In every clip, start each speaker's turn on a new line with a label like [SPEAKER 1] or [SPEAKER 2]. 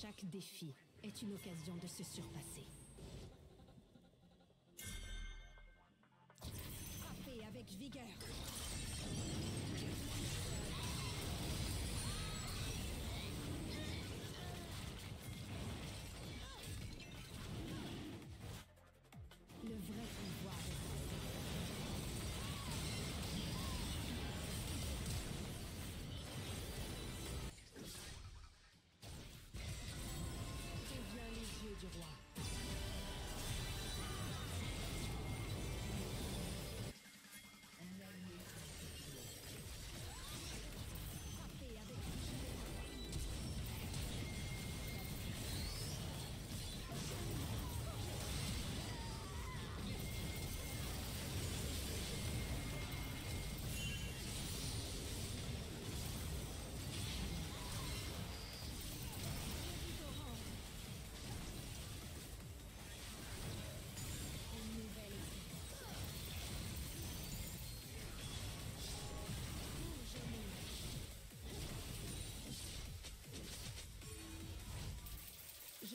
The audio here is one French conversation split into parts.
[SPEAKER 1] Chaque défi est une occasion de se surpasser.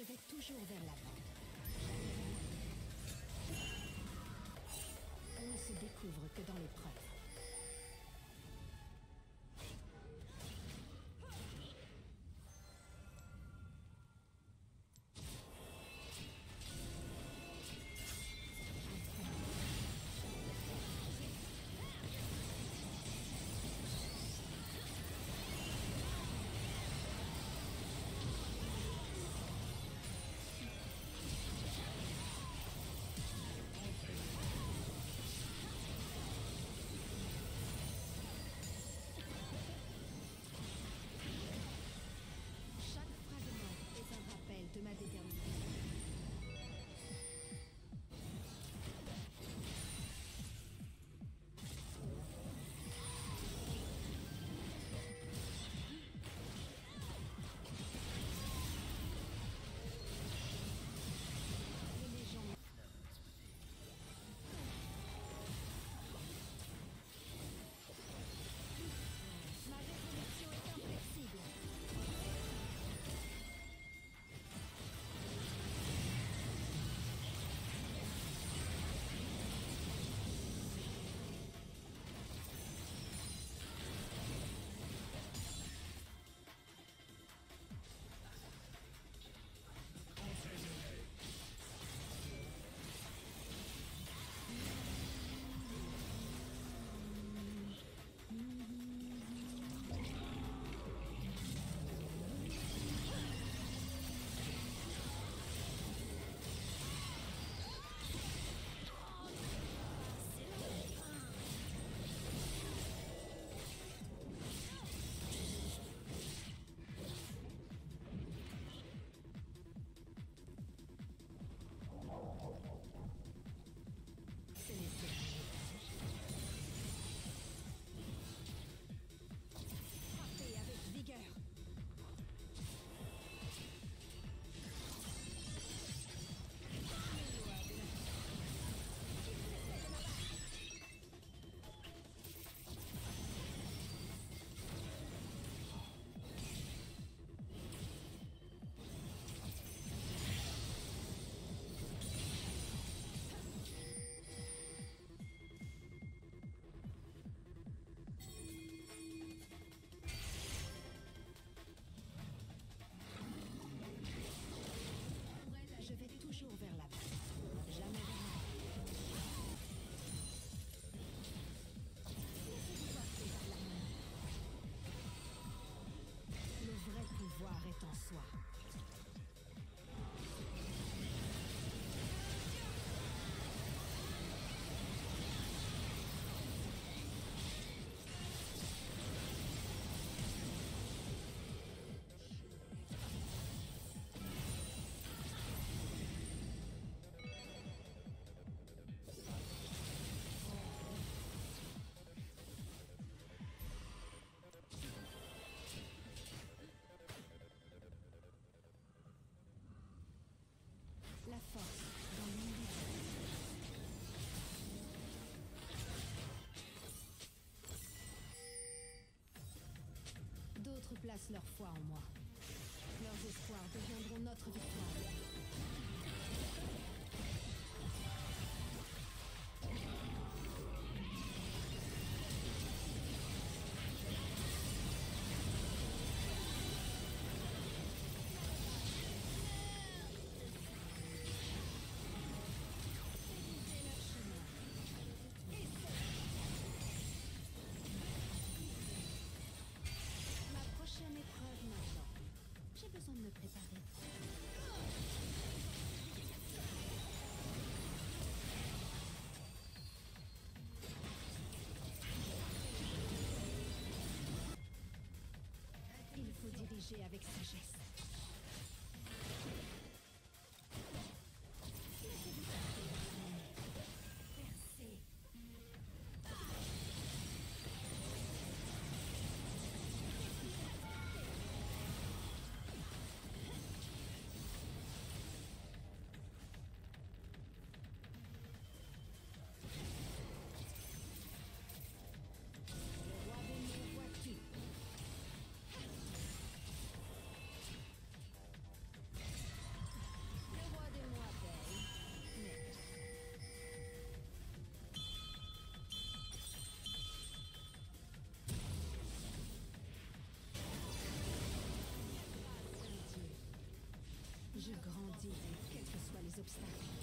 [SPEAKER 1] je vais toujours vers l'avant. On ne se découvre que dans l'épreuve. soir. place leur foi en moi. Leurs espoirs deviendront notre victoire. Sessions. Je grandirai, quels que soient les obstacles.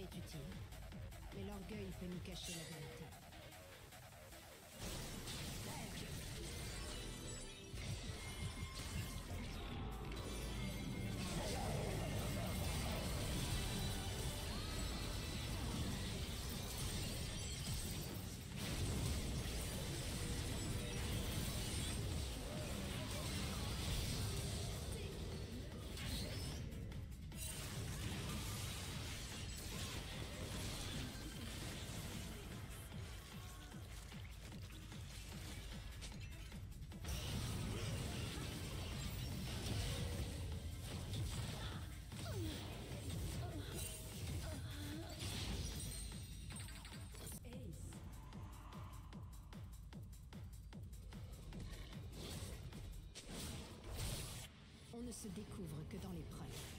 [SPEAKER 1] est utile, mais l'orgueil peut nous cacher la vérité. se découvre que dans l'épreuve.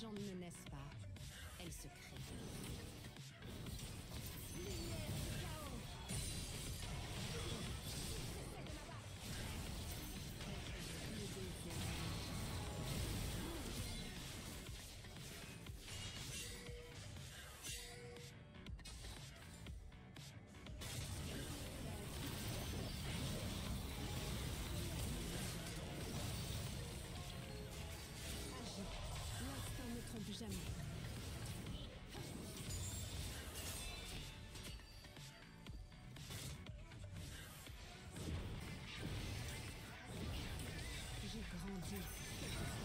[SPEAKER 1] Légendes ne naissent pas, elles se créent. Rampaging.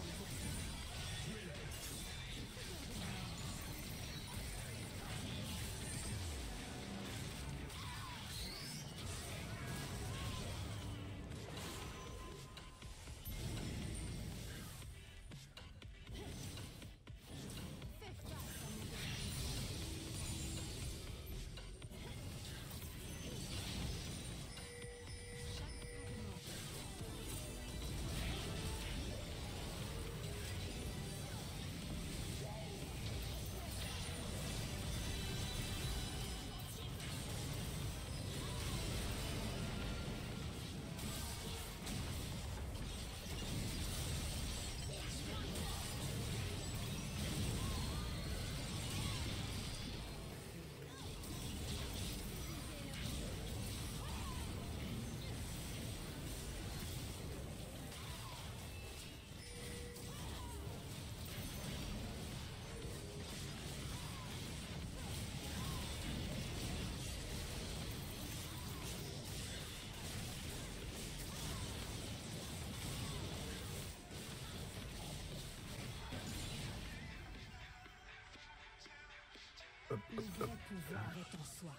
[SPEAKER 1] Le vrai pouvoir est en soi.